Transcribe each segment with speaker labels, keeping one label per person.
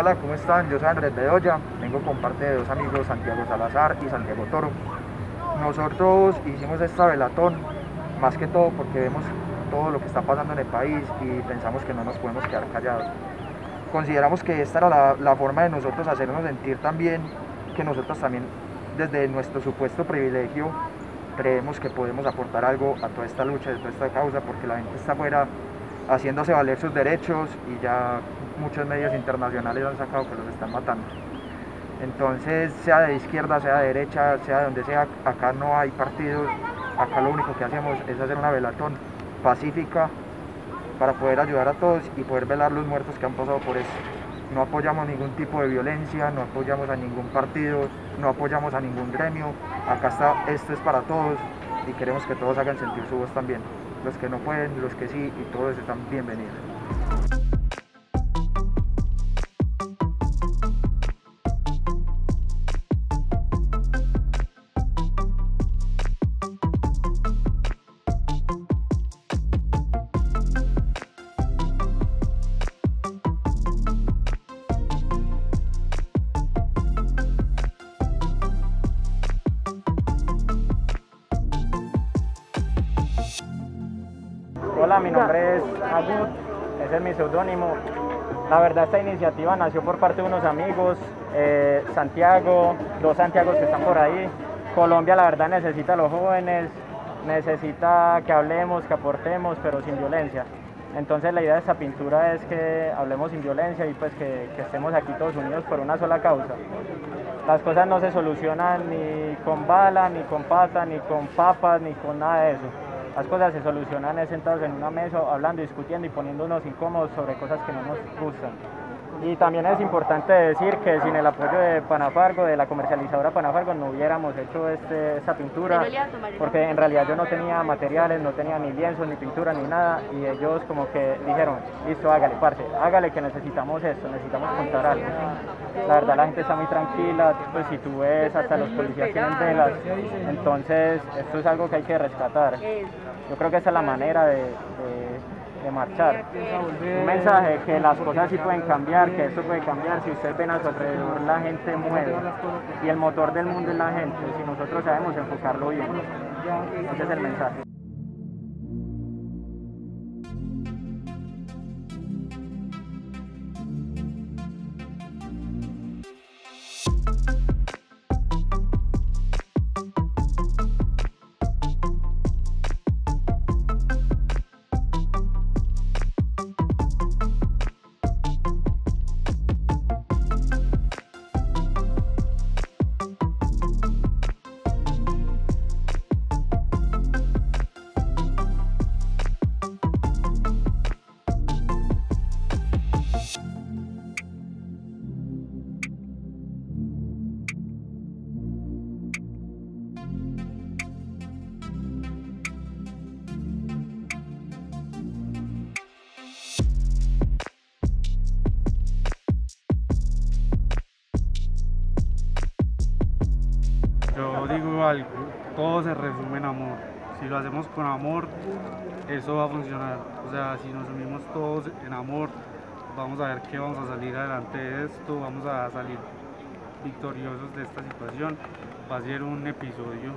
Speaker 1: Hola, ¿cómo están? Yo soy Andrés Bedoya, vengo con parte de dos amigos, Santiago Salazar y Santiago Toro. Nosotros hicimos esta velatón más que todo porque vemos todo lo que está pasando en el país y pensamos que no nos podemos quedar callados. Consideramos que esta era la, forma de nosotros hacernos sentir también que nosotros también desde nuestro supuesto privilegio creemos que podemos aportar algo a toda esta lucha, a toda esta causa, porque la gente está afuera haciéndose valer sus derechos y ya muchos medios internacionales han sacado que los están matando. Entonces, sea de izquierda, sea de derecha, sea de donde sea, acá no hay partidos, acá lo único que hacemos es hacer una velatón pacífica para poder ayudar a todos y poder velar los muertos que han pasado por esto. No apoyamos ningún tipo de violencia, no apoyamos a ningún partido, no apoyamos a ningún gremio. Acá está, esto es para todos y queremos que todos hagan sentir su voz también. Los que no pueden, los que sí y todos están bienvenidos.
Speaker 2: Hola, mi nombre es Agut, ese es mi seudónimo. La verdad esta iniciativa nació por parte de unos amigos, eh, Santiago, dos Santiagos que están por ahí. Colombia la verdad necesita a los jóvenes, necesita que hablemos, que aportemos, pero sin violencia. Entonces la idea de esta pintura es que hablemos sin violencia y pues que, estemos aquí todos unidos por una sola causa. Las cosas no se solucionan ni con bala, ni con pata, ni con papas, ni con nada de eso las cosas se solucionan sentados en una mesa, hablando, discutiendo y poniéndonos incómodos sobre cosas que no nos gustan. Y también es importante decir que sin el apoyo de Panafargo, de la comercializadora Panafargo, no hubiéramos hecho este, esta pintura, porque en realidad yo no tenía materiales, no tenía ni lienzos, ni pintura, ni nada, y ellos como que dijeron, listo, hágale, parce, hágale que necesitamos esto, necesitamos contar algo. La verdad la gente está muy tranquila, pues si tú ves, hasta los policías tienen velas, entonces esto es algo que hay que rescatar. Yo creo que esa es la manera de, de de marchar. Un mensaje que las cosas sí pueden cambiar, que esto puede cambiar. Si ustedes ven a su alrededor, la gente mueve y el motor del mundo es la gente. Si nosotros sabemos enfocarlo bien, ese es el mensaje.
Speaker 3: Algo, todo se resume en amor. Si lo hacemos con amor, eso va a funcionar. O sea, si nos unimos todos en amor, vamos a ver que vamos a salir adelante de esto, vamos a salir victoriosos de esta situación. Va a ser un episodio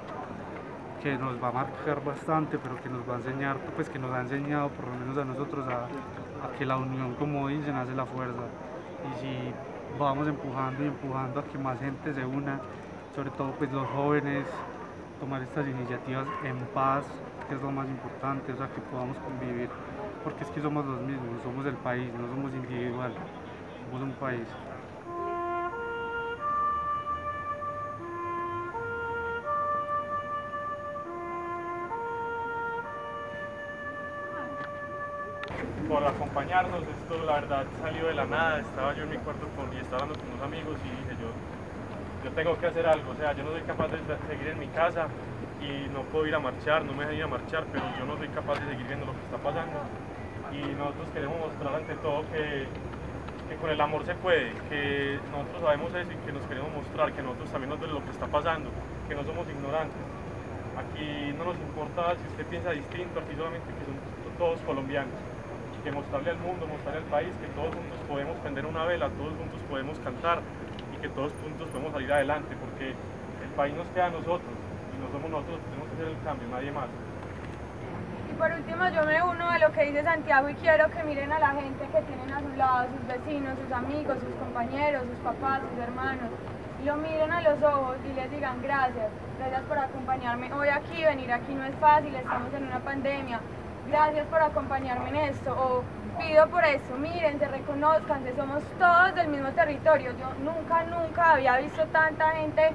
Speaker 3: que nos va a marcar bastante, pero que nos va a enseñar, pues que nos ha enseñado por lo menos a nosotros a, a que la unión, como dicen, hace la fuerza. Y si vamos empujando y empujando a que más gente se una, sobre todo pues los jóvenes, tomar estas iniciativas en paz, que es lo más importante, o sea, que podamos convivir, porque es que somos los mismos, somos el país, no somos individual, somos un país.
Speaker 4: por acompañarnos. Esto la verdad salió de la nada. Estaba yo en mi cuarto y estaba hablando con unos amigos y dije yo, yo tengo que hacer algo. O sea, yo no soy capaz de seguir en mi casa y no puedo ir a marchar, no me dejan ir a marchar, pero yo no soy capaz de seguir viendo lo que está pasando. Y nosotros queremos mostrar ante todo que, que con el amor se puede, que nosotros sabemos eso y que nos queremos mostrar, que nosotros también nos duele lo que está pasando, que no somos ignorantes. Aquí no nos importa si usted piensa distinto, aquí solamente que son todos colombianos. que mostrarle al mundo, mostrarle al país que todos juntos podemos prender una vela, todos juntos podemos cantar que todos juntos podemos salir adelante, porque el país nos queda a nosotros y no somos nosotros, tenemos que hacer el cambio, nadie más.
Speaker 5: Y por último yo me uno a lo que dice Santiago y quiero que miren a la gente que tienen a su lado, sus vecinos, sus amigos, sus compañeros, sus papás, sus hermanos, y lo miren a los ojos y les digan gracias, gracias por acompañarme hoy aquí, venir aquí no es fácil, estamos en una pandemia, gracias por acompañarme en esto, o pido por eso, miren, se reconozcan, somos todos del mismo territorio, yo nunca, nunca había visto tanta gente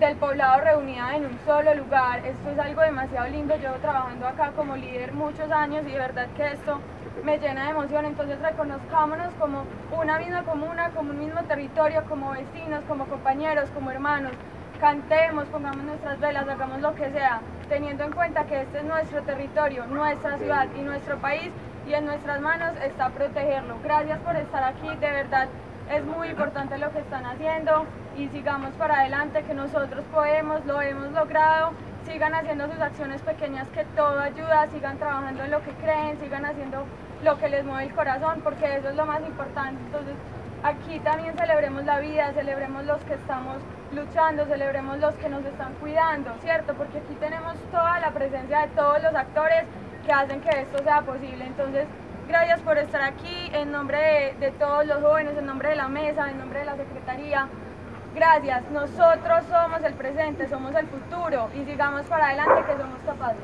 Speaker 5: del poblado reunida en un solo lugar. Esto es algo demasiado lindo. Llevo trabajando acá como líder muchos años y de verdad que esto me llena de emoción. Entonces reconozcámonos como una misma comuna, como un mismo territorio, como vecinos, como compañeros, como hermanos. Cantemos, pongamos nuestras velas, hagamos lo que sea, teniendo en cuenta que este es nuestro territorio, nuestra ciudad y nuestro país y en nuestras manos está protegerlo. Gracias por estar aquí, de verdad es muy importante lo que están haciendo y sigamos para adelante, que nosotros podemos, lo hemos logrado, sigan haciendo sus acciones pequeñas que todo ayuda, sigan trabajando en lo que creen, sigan haciendo lo que les mueve el corazón, porque eso es lo más importante. Entonces, aquí también celebremos la vida, celebremos los que estamos luchando, celebremos los que nos están cuidando, ¿cierto? Porque aquí tenemos toda la presencia de todos los actores que hacen que esto sea posible. Entonces, Gracias por estar aquí en nombre de, todos los jóvenes, en nombre de la mesa, en nombre de la Secretaría. Gracias, nosotros somos el presente, somos el futuro y sigamos para adelante que somos capaces.